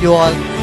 you all.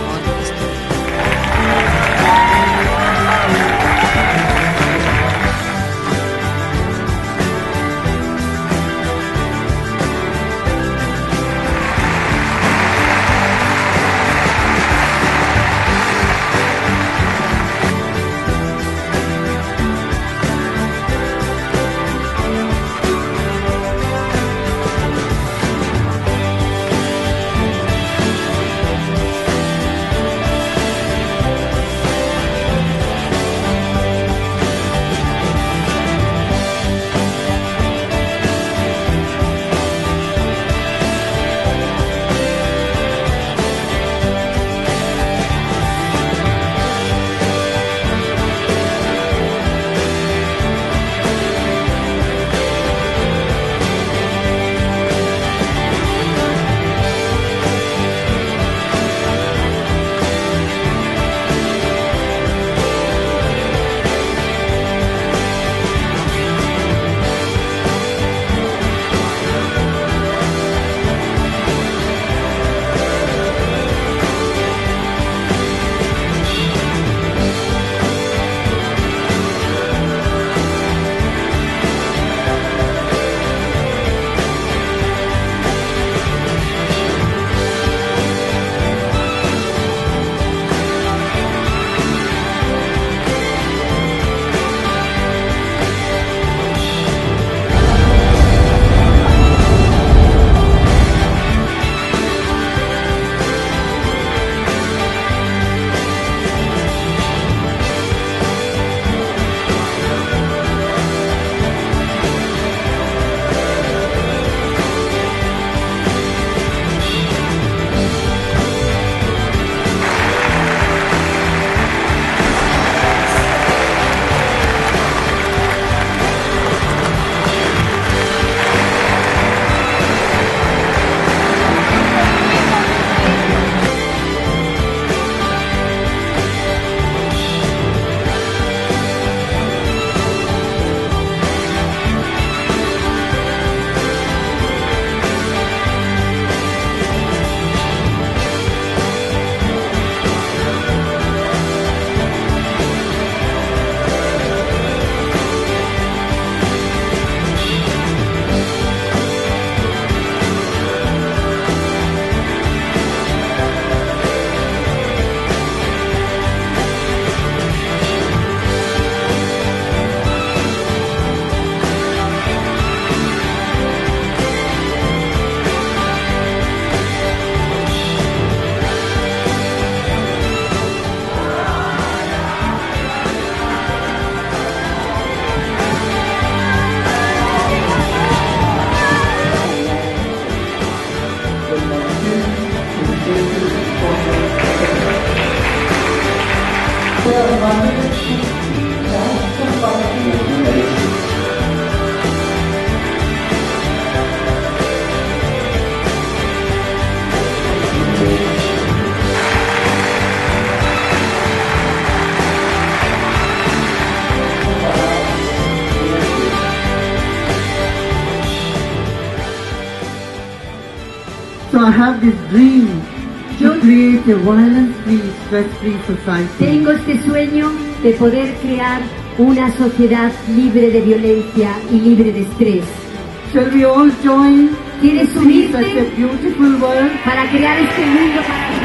So I have this dream to create a violence-free, stress-free society. Tengo este sueño de poder crear una sociedad libre de violencia y libre de estrés. Shall we all join ¿Quieres unirte para crear este mundo para